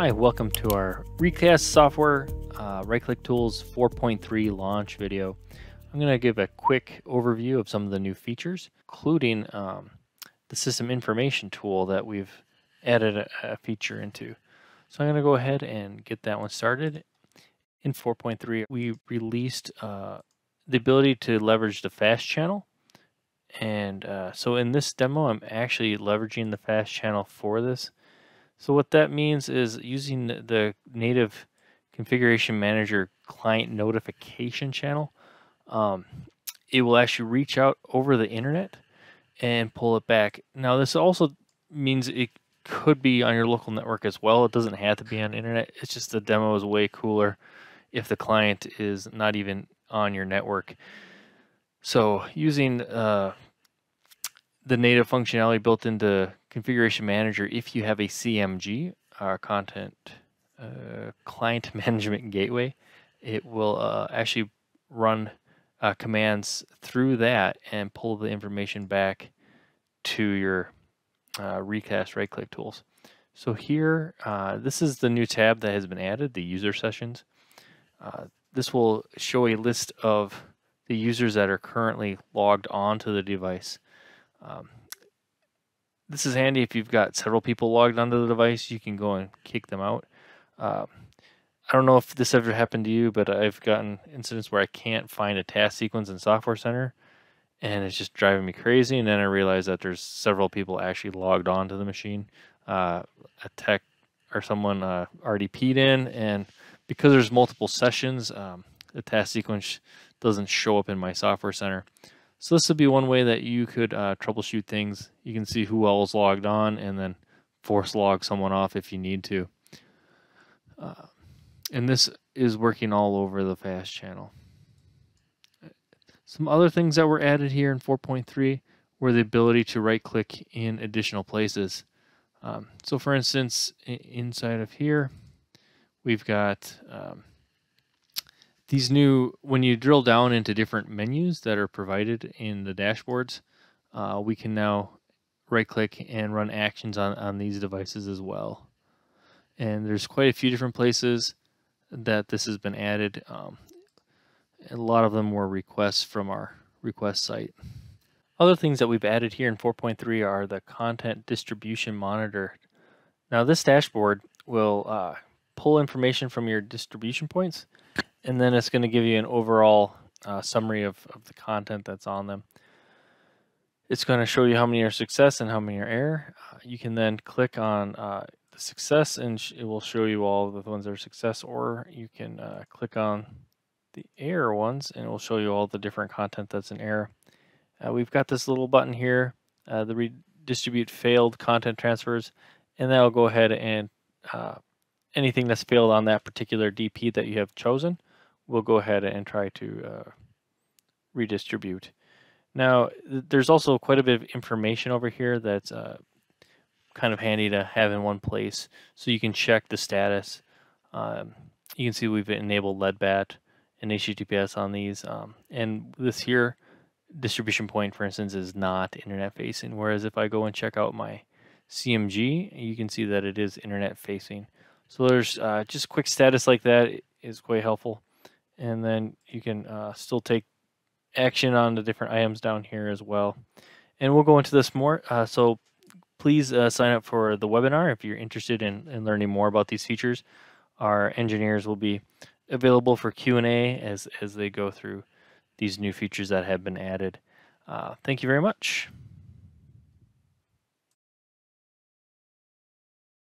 Hi, welcome to our Recast Software uh, Right Click Tools 4.3 launch video. I'm going to give a quick overview of some of the new features, including um, the system information tool that we've added a, a feature into. So I'm going to go ahead and get that one started. In 4.3, we released uh, the ability to leverage the fast channel. And uh, so in this demo, I'm actually leveraging the fast channel for this. So what that means is using the native configuration manager client notification channel, um, it will actually reach out over the internet and pull it back. Now this also means it could be on your local network as well. It doesn't have to be on internet. It's just the demo is way cooler if the client is not even on your network. So using uh, the native functionality built into Configuration Manager, if you have a CMG, our content uh, client management gateway, it will uh, actually run uh, commands through that and pull the information back to your uh, recast right click tools. So here, uh, this is the new tab that has been added, the user sessions. Uh, this will show a list of the users that are currently logged onto the device. Um, this is handy if you've got several people logged onto the device. You can go and kick them out. Uh, I don't know if this ever happened to you, but I've gotten incidents where I can't find a task sequence in Software Center, and it's just driving me crazy. And then I realize that there's several people actually logged onto the machine. Uh, a tech or someone uh, already peed in, and because there's multiple sessions, um, the task sequence doesn't show up in my Software Center. So this would be one way that you could uh, troubleshoot things. You can see who else logged on and then force log someone off if you need to. Uh, and this is working all over the fast channel. Some other things that were added here in 4.3 were the ability to right click in additional places. Um, so for instance, inside of here, we've got um, these new, when you drill down into different menus that are provided in the dashboards, uh, we can now right click and run actions on, on these devices as well. And there's quite a few different places that this has been added. Um, a lot of them were requests from our request site. Other things that we've added here in 4.3 are the content distribution monitor. Now this dashboard will uh, pull information from your distribution points and then it's going to give you an overall uh, summary of, of the content that's on them. It's going to show you how many are success and how many are error. Uh, you can then click on uh, the success and it will show you all the ones that are success or you can uh, click on the error ones and it will show you all the different content that's in error. Uh, we've got this little button here, uh, the redistribute failed content transfers, and that will go ahead and anything that's failed on that particular DP that you have chosen we'll go ahead and try to uh, redistribute. Now, there's also quite a bit of information over here that's uh, kind of handy to have in one place. So you can check the status. Um, you can see we've enabled LEDBAT and HTTPS on these. Um, and this here distribution point, for instance, is not internet facing. Whereas if I go and check out my CMG, you can see that it is internet facing. So there's uh, just quick status like that is quite helpful and then you can uh, still take action on the different items down here as well. And we'll go into this more. Uh, so please uh, sign up for the webinar if you're interested in, in learning more about these features. Our engineers will be available for Q&A as, as they go through these new features that have been added. Uh, thank you very much.